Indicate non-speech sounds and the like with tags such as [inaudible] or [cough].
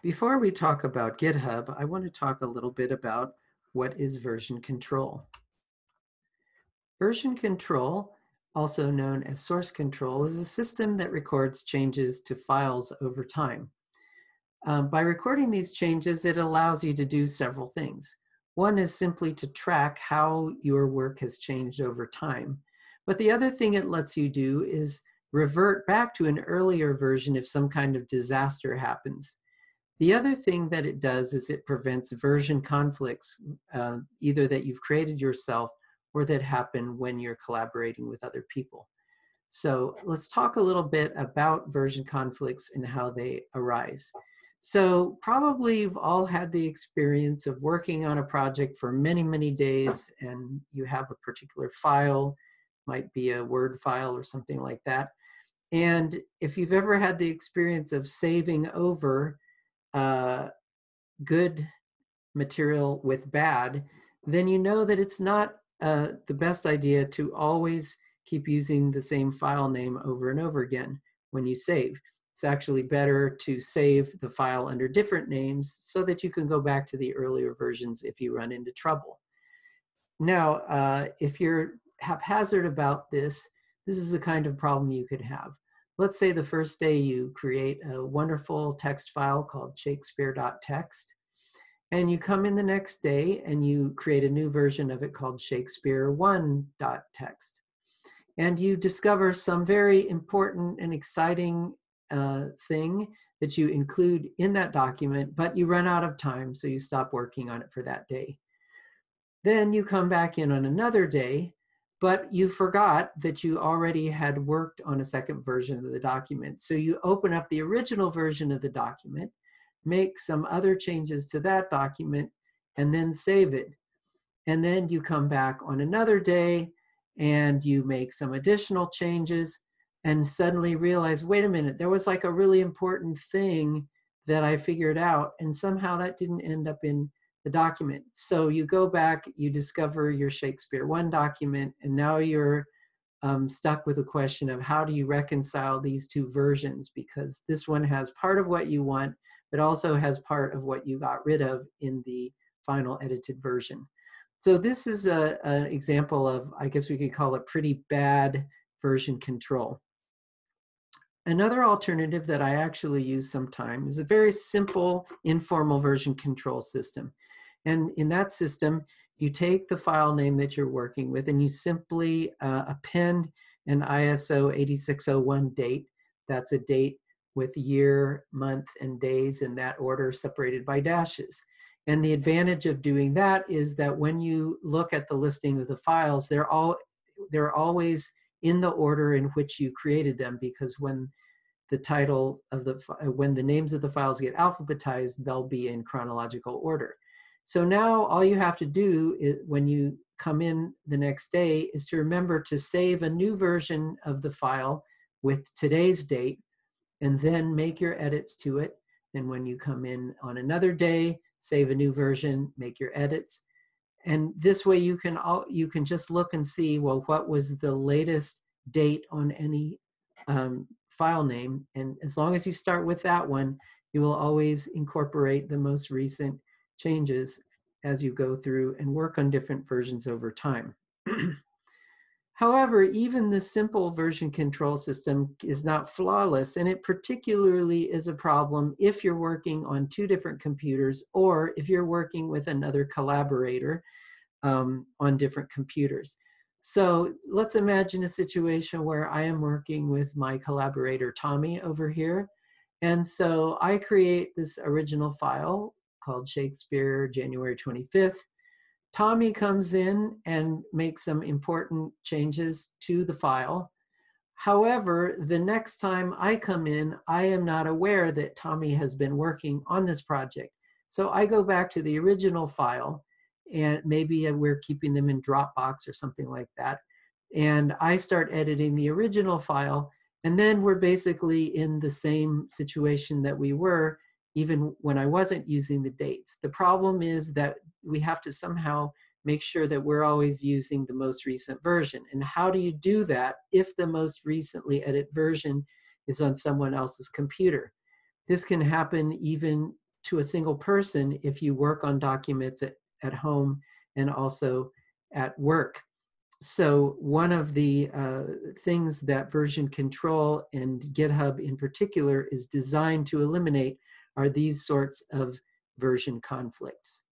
Before we talk about GitHub, I want to talk a little bit about what is version control. Version control, also known as source control, is a system that records changes to files over time. Um, by recording these changes, it allows you to do several things. One is simply to track how your work has changed over time. But the other thing it lets you do is revert back to an earlier version if some kind of disaster happens. The other thing that it does is it prevents version conflicts, uh, either that you've created yourself or that happen when you're collaborating with other people. So let's talk a little bit about version conflicts and how they arise. So probably you've all had the experience of working on a project for many, many days and you have a particular file, might be a Word file or something like that. And if you've ever had the experience of saving over uh, good material with bad, then you know that it's not uh, the best idea to always keep using the same file name over and over again when you save. It's actually better to save the file under different names so that you can go back to the earlier versions if you run into trouble. Now, uh, if you're haphazard about this, this is the kind of problem you could have let's say the first day you create a wonderful text file called shakespeare.txt and you come in the next day and you create a new version of it called shakespeare1.txt and you discover some very important and exciting uh, thing that you include in that document but you run out of time so you stop working on it for that day. Then you come back in on another day but you forgot that you already had worked on a second version of the document. So you open up the original version of the document, make some other changes to that document, and then save it. And then you come back on another day and you make some additional changes and suddenly realize, wait a minute, there was like a really important thing that I figured out, and somehow that didn't end up in the document. So you go back, you discover your Shakespeare 1 document, and now you're um, stuck with a question of how do you reconcile these two versions because this one has part of what you want, but also has part of what you got rid of in the final edited version. So this is a, an example of, I guess we could call it pretty bad version control. Another alternative that I actually use sometimes is a very simple informal version control system. And in that system, you take the file name that you're working with and you simply uh, append an ISO 8601 date. That's a date with year, month, and days in that order separated by dashes. And the advantage of doing that is that when you look at the listing of the files, they're all they're always in the order in which you created them because when the title of the when the names of the files get alphabetized, they'll be in chronological order. So now all you have to do is, when you come in the next day is to remember to save a new version of the file with today's date and then make your edits to it. And when you come in on another day, save a new version, make your edits. And this way you can all, you can just look and see, well, what was the latest date on any um, file name. And as long as you start with that one, you will always incorporate the most recent changes as you go through and work on different versions over time. [clears throat] However, even the simple version control system is not flawless, and it particularly is a problem if you're working on two different computers or if you're working with another collaborator um, on different computers. So let's imagine a situation where I am working with my collaborator Tommy over here. And so I create this original file called Shakespeare, January 25th. Tommy comes in and makes some important changes to the file. However, the next time I come in, I am not aware that Tommy has been working on this project. So I go back to the original file, and maybe we're keeping them in Dropbox or something like that. And I start editing the original file, and then we're basically in the same situation that we were even when I wasn't using the dates. The problem is that we have to somehow make sure that we're always using the most recent version. And how do you do that if the most recently edited version is on someone else's computer? This can happen even to a single person if you work on documents at, at home and also at work. So one of the uh, things that version control and GitHub in particular is designed to eliminate are these sorts of version conflicts.